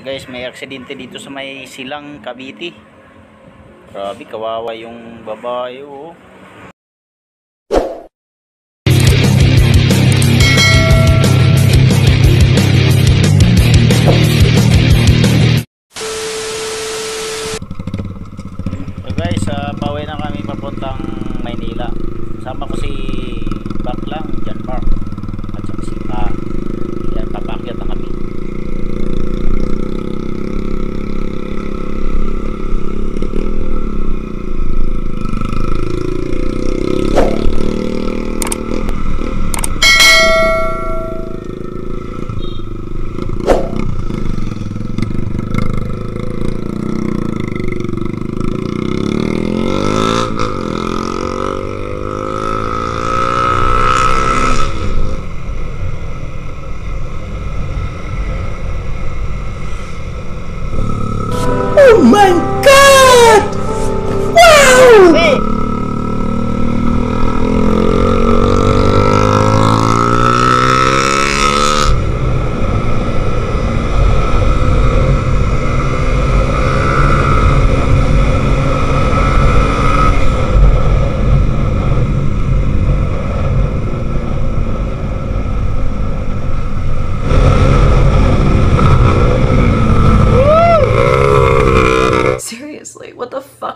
guys may aksidente dito sa may silang Cavite grabe kawawa yung babae oh. So guys, uh, pauwi na kami papuntang Maynila. Sama ko si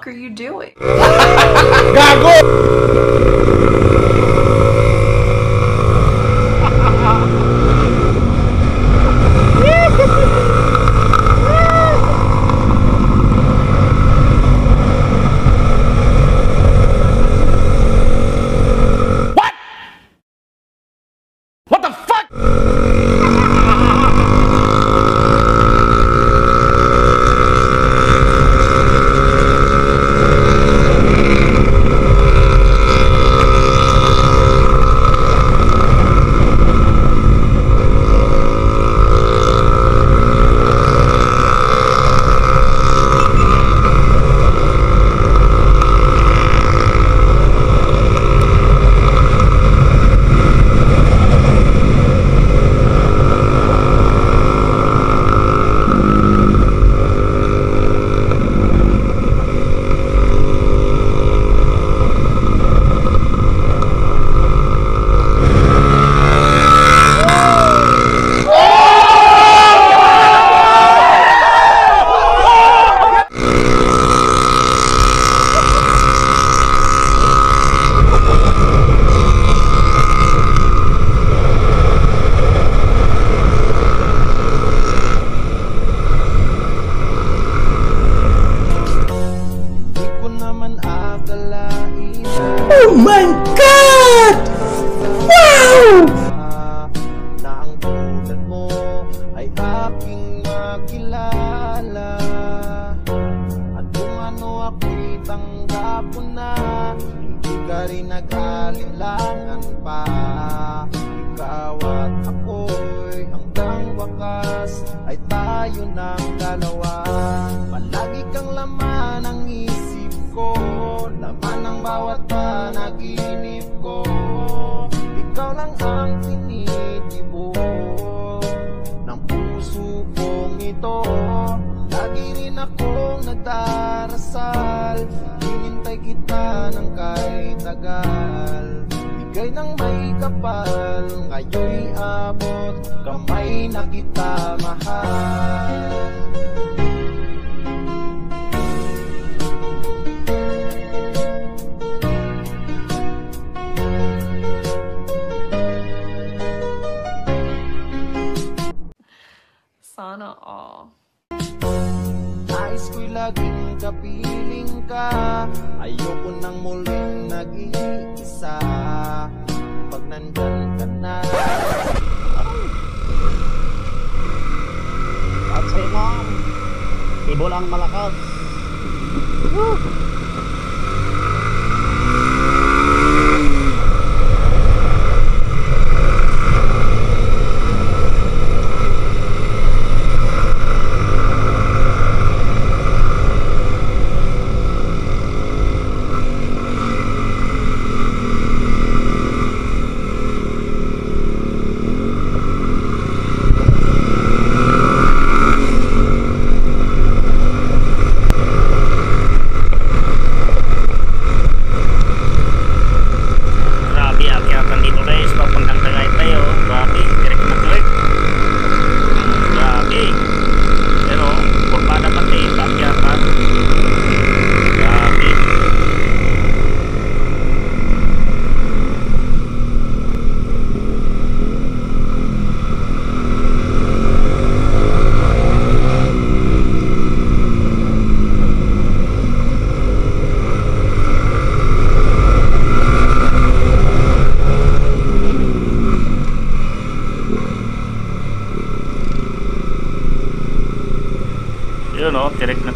fuck are you doing? Ako'y tanggap ko na Hindi ka rin nag-alinlangan pa. Ikaw at ako'y hanggang wakas Ay tayo ng dalawa. Palagi kang laman ng isip ko Laman ng bawat panaginip ko. Ikaw lang ang tinitibo Ng puso kong ito. Lagi rin akong nagdarasal Hinintay kita ng kahit tagal Bigay ng may kapal Ngayon'y abot Kamay na kita mahal Sana all. Nais ko'y laging kapiling ka. Ayoko nang muling nag-iisa. Pag nandyan ka na. At sa'yo ma'am, ibo lang malakas. Yun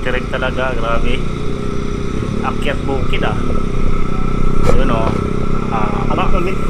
tirik talaga, grabe. Akyat bukid ah. Yun oh. Ah, Ang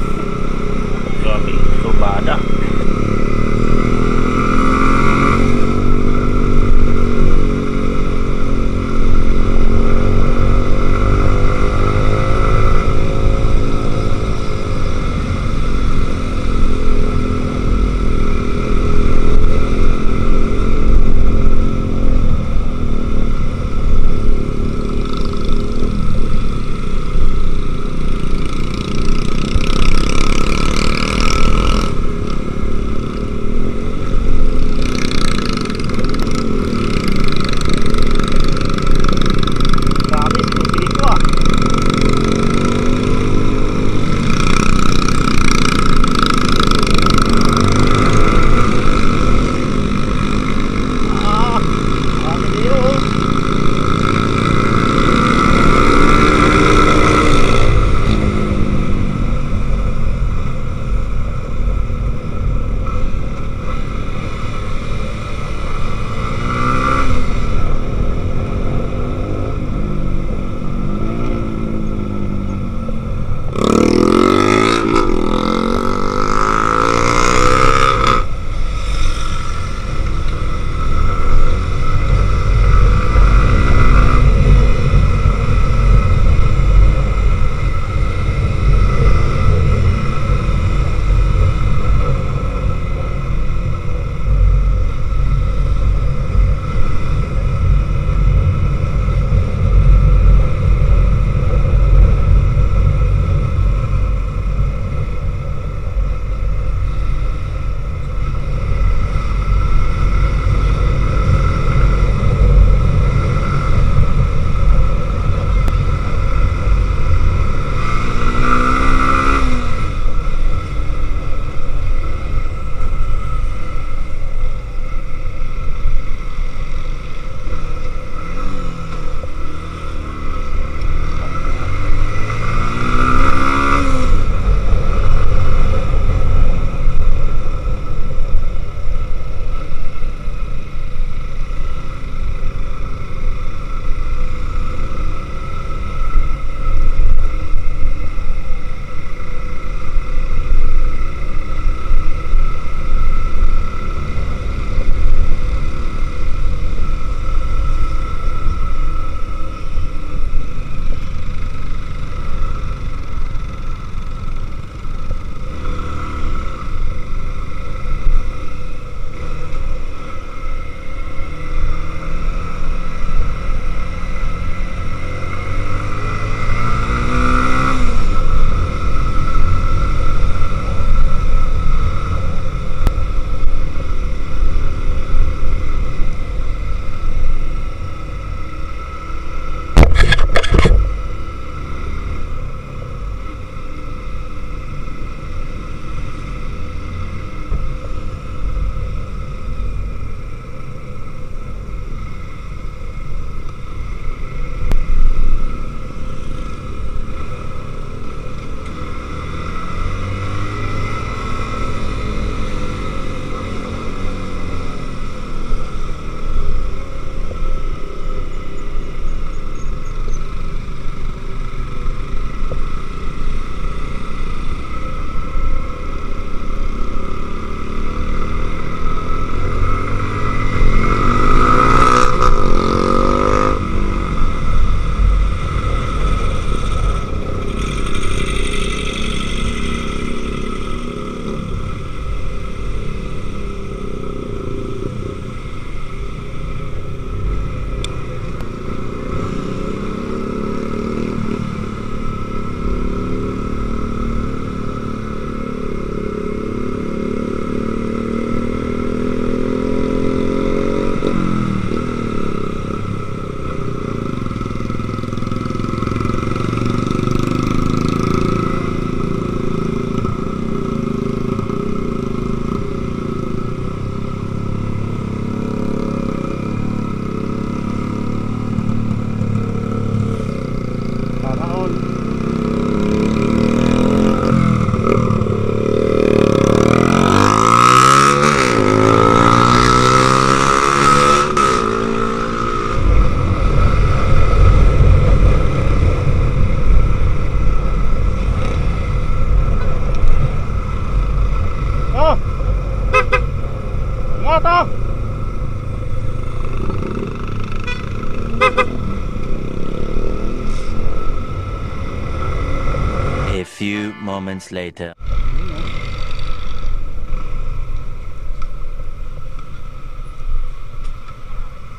moments later.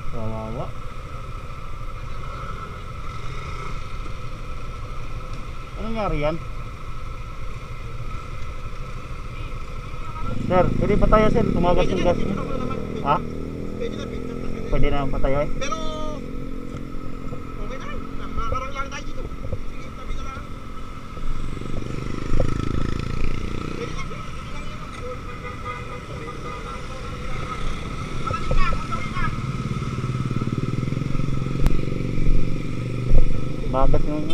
Kawawa. Ano nangyari yan? Sir, pwede pataya sir. Tumagas yung gas. Ha? Pwede na pataya eh. Pero, okay na. Makakarang lang tayo dito. Sige, tabi ka lang. Pwede na, pwede na. Bagas yung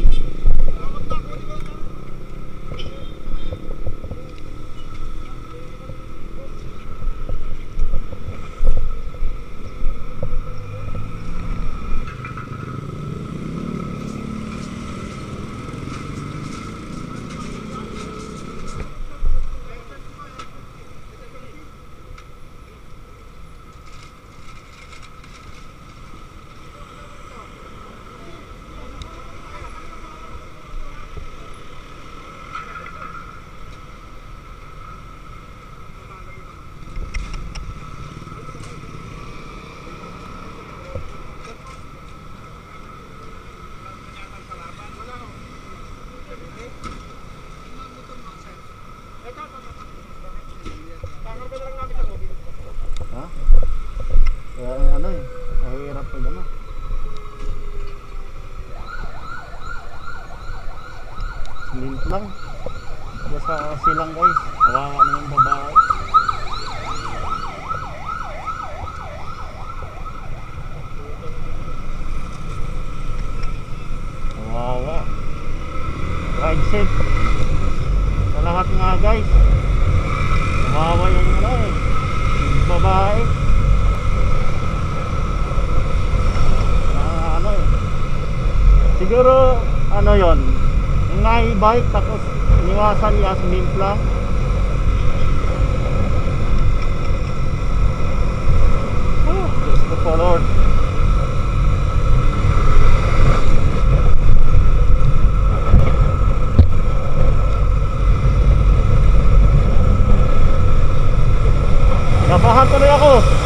Ha? Kaya ang ano eh, mahirap pag ano. Lint lang. Basta silang guys, kawawa na yung babae. Kawawa. Ride safe. Sa lahat nga guys. Kawawa yung ano eh. Yung babae. Ah, ano eh. Siguro ano yon na Bike tapos niwasan niya sa mimpla. Oh, Diyos ko po Lord Nabahan tuloy ako.